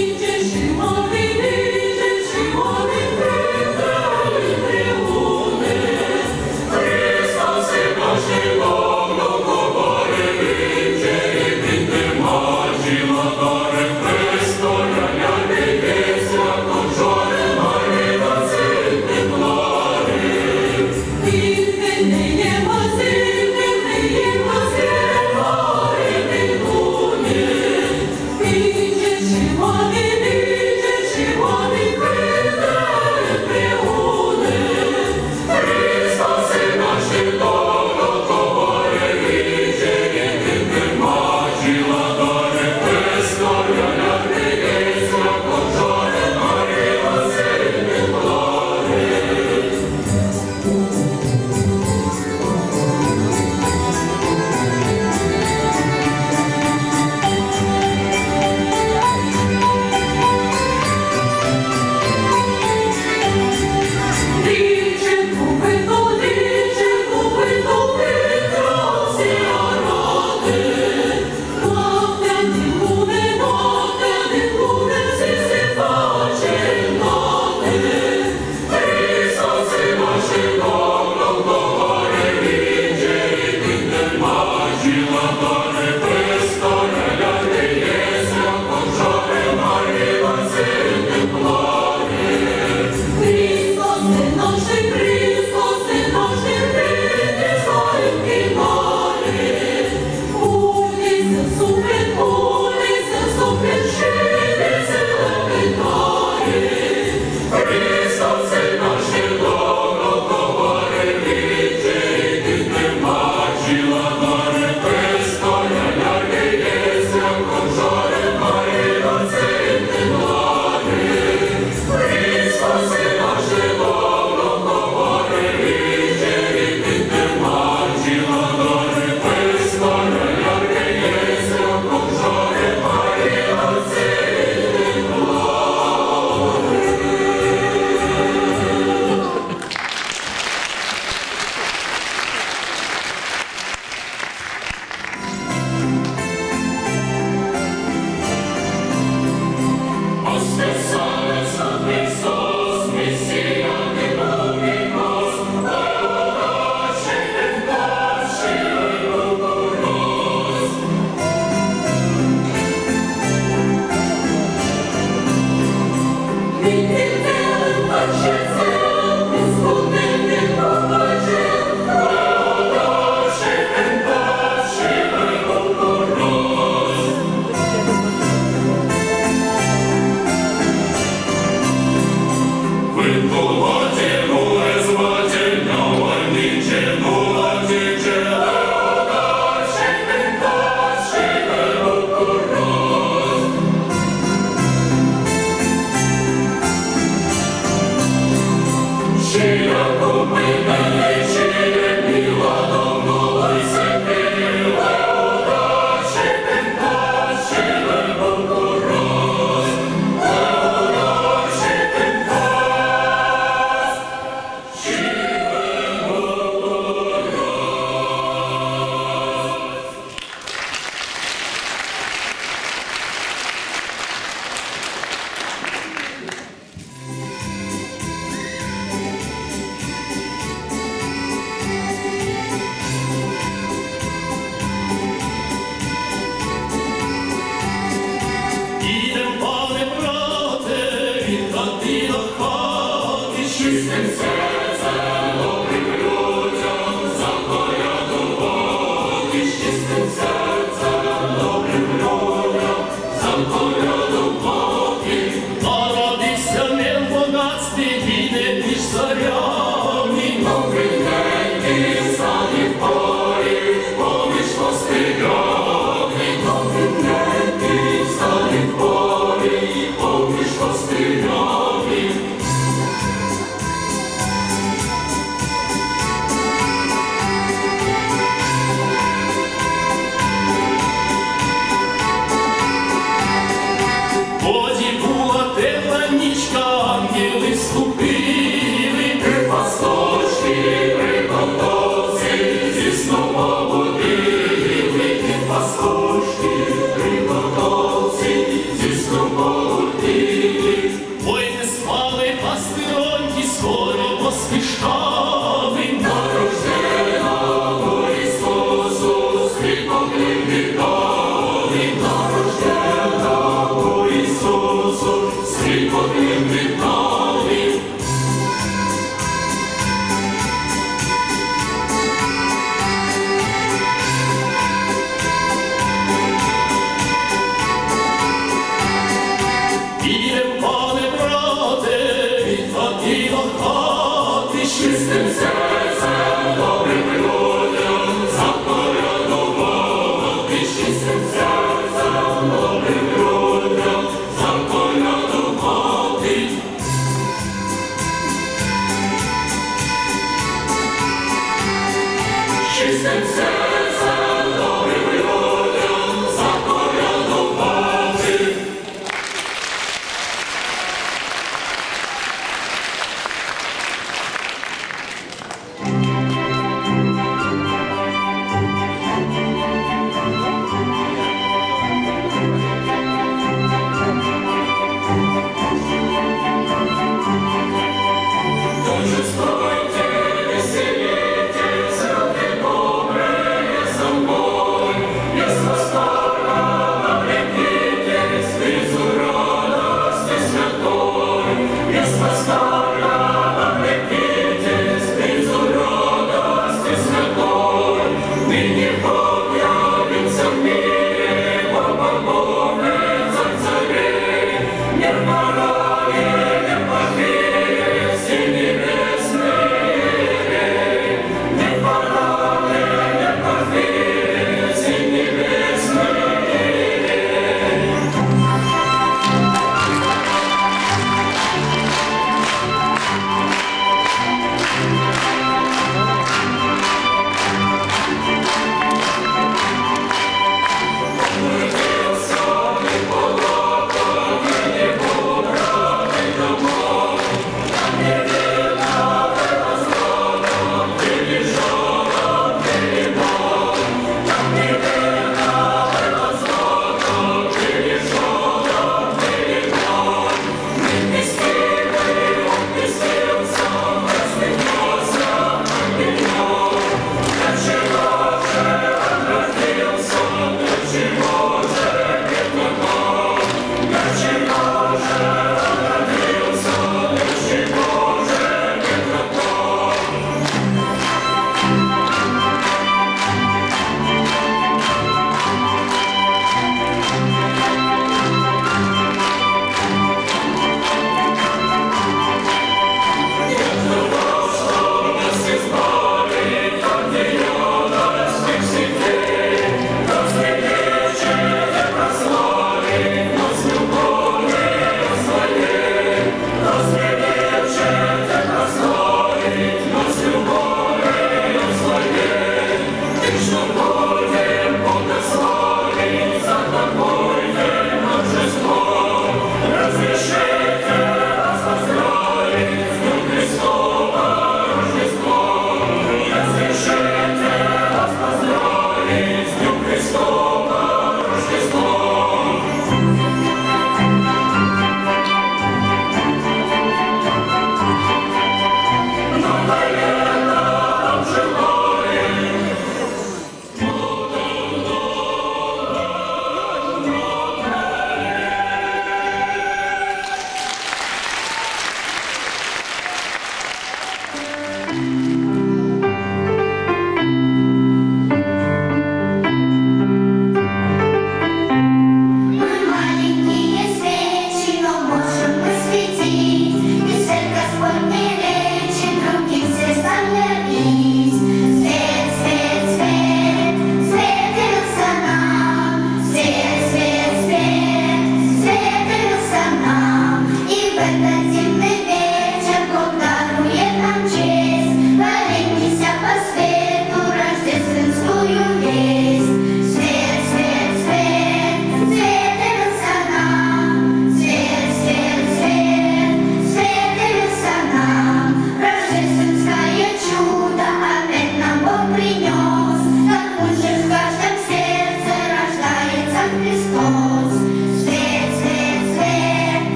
Idziesz,